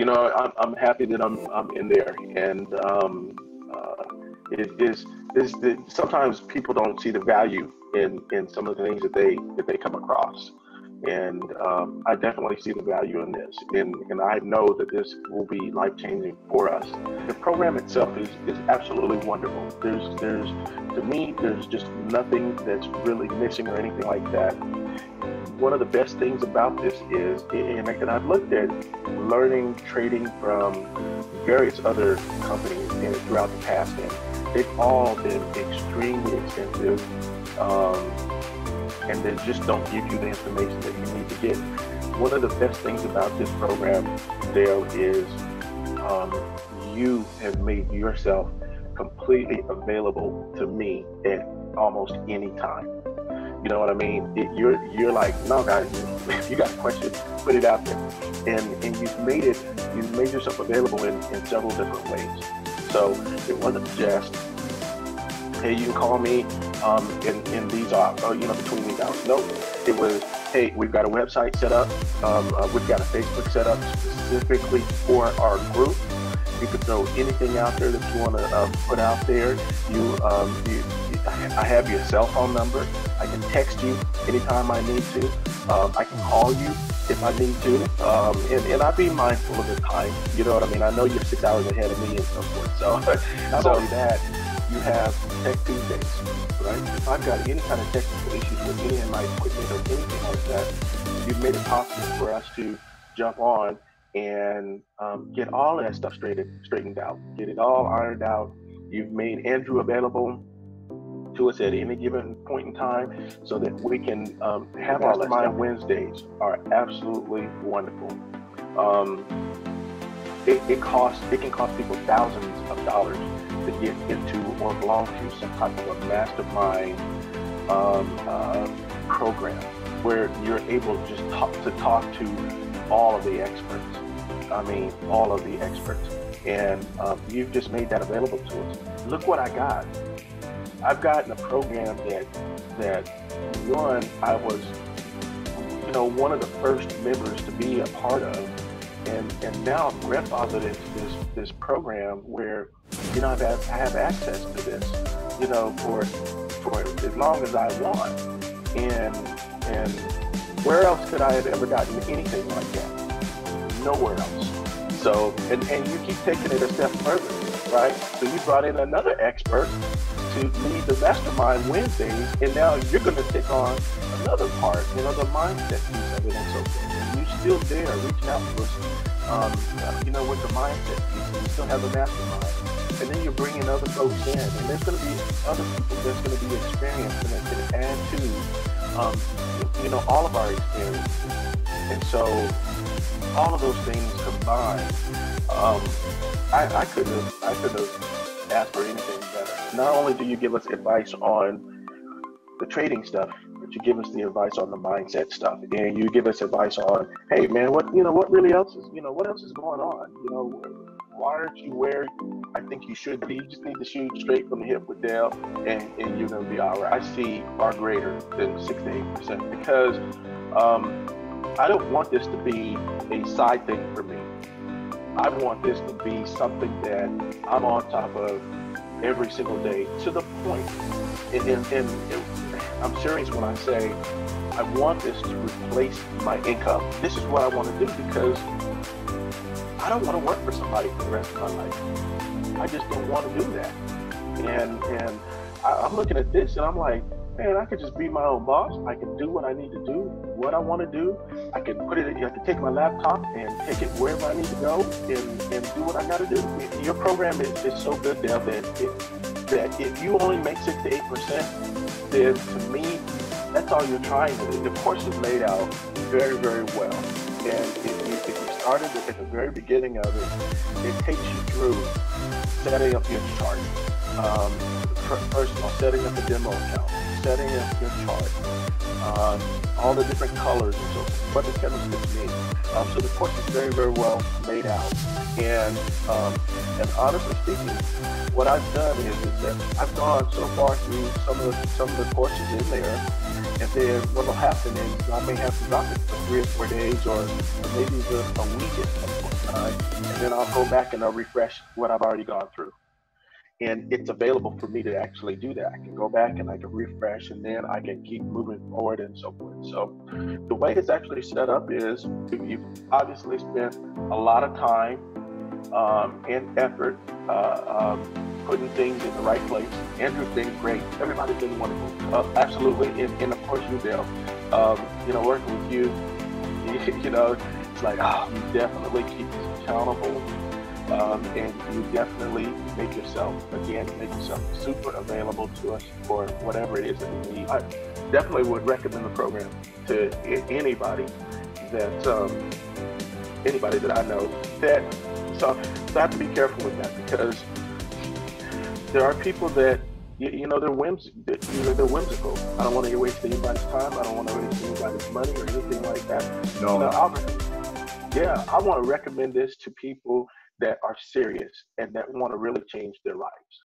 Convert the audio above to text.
you know, I'm, I'm happy that I'm, I'm in there. And um, uh, it is, is the, sometimes people don't see the value in, in some of the things that they, that they come across. And um, I definitely see the value in this. And, and I know that this will be life changing for us. The program itself is, is absolutely wonderful. There's, there's, to me, there's just nothing that's really missing or anything like that. One of the best things about this is, and, I've looked at learning trading from various other companies throughout the past, and they've all been extremely expensive. Um, and they just don't give you the information that you need to get. One of the best things about this program, Dale, is um, you have made yourself completely available to me at almost any time. You know what I mean? It, you're you're like, no, guys, if you got a question, put it out there, and and you've made it, you've made yourself available in, in several different ways. So it wasn't just hey, you can call me um, in, in these, uh, you know, between these hours. No, It was, hey, we've got a website set up. Um, uh, we've got a Facebook set up specifically for our group. You can throw anything out there that you want to uh, put out there. You, um, you, I have your cell phone number. I can text you anytime I need to. Um, I can call you if I need to. Um, and, and I be mindful of the time. You know what I mean? I know you're six hours ahead of me and so forth. So not so, only that, you have Tech Tuesdays, right? If I've got any kind of technical issues with any of my equipment or anything like that, you've made it possible for us to jump on and um, get all of that stuff straightened, straightened out, get it all ironed out. You've made Andrew available to us at any given point in time so that we can um, have our Mastermind Wednesdays are absolutely wonderful. Um, it, it costs, it can cost people thousands of dollars to get into or belong to some type of a mastermind um, uh, program where you're able to just talk, to talk to all of the experts. I mean, all of the experts. And um, you've just made that available to us. Look what I got. I've gotten a program that that one I was, you know, one of the first members to be a part of and and now I'm grandfathered into this this program where you know I have, I have access to this, you know, for for as long as I want, and and where else could I have ever gotten anything like that? Nowhere else. So and and you keep taking it a step further, right? So you brought in another expert to lead the mastermind Wednesdays, and now you're going to take on another part, the mindset piece of it and so. And you're still there reaching out to us, um, you know, with the mindset piece, you still have the mastermind. And then you're bringing other folks in, and there's going to be other people that's going to be experienced and can add to, um, you know, all of our experiences. And so all of those things combined, um, I, I could have, I could have asked for anything better. Not only do you give us advice on the trading stuff, but you give us the advice on the mindset stuff, and you give us advice on, hey man, what you know, what really else is, you know, what else is going on? You know, why aren't you where I think you should be? You just need to shoot straight from the hip with Dale, and, and you're gonna be all right. I see far greater than six to eight percent because um, I don't want this to be a side thing for me. I want this to be something that I'm on top of every single day to the point. And, and, and, and I'm serious when I say I want this to replace my income. This is what I want to do because I don't want to work for somebody for the rest of my life. I just don't want to do that. And and I, I'm looking at this and I'm like, man, I could just be my own boss. I can do what I need to do, what I want to do. I can put it, I can take my laptop and take it wherever I need to go and, and do what I got to do. Your program is, is so good, Dale, that, it, that if you only make 6 to 8%, then to me, that's all you're trying to do. The course is laid out very, very well. And if if you started at the very beginning of it, it takes you through setting up your chart. Um, first of all, setting up a demo account setting up your chart, um, all the different colors and so what the candlesticks mean. Um, so the course is very, very well laid out. And um, and honestly speaking, what I've done is, is that I've gone so far through some of the some of the courses in there, and then what will happen is I may have to drop it for three or four days, or, maybe even a week at some point in time and then I'll go back and I'll refresh what I've already gone through. And it's available for me to actually do that. I can go back and I can refresh, and then I can keep moving forward and so forth. So, the way it's actually set up is you've obviously spent a lot of time um, and effort uh, um, putting things in the right place. Andrew's been great. Everybody's been wonderful. Uh, absolutely. And, and, of course, you, Bill. Um, you know, working with you, you, you know, it's like, oh, you definitely keep us accountable. Um, and you definitely make yourself, again, make yourself super available to us for whatever it is that we need. I definitely would recommend the program to anybody that, um, anybody that I know that so, so I have to be careful with that because there are people that you, you know they're whims you know they're whimsical. I don't want to waste anybody's time. I don't want to waste anybody's money or anything like that. No. You know, yeah, I want to recommend this to people that are serious and that want to really change their lives.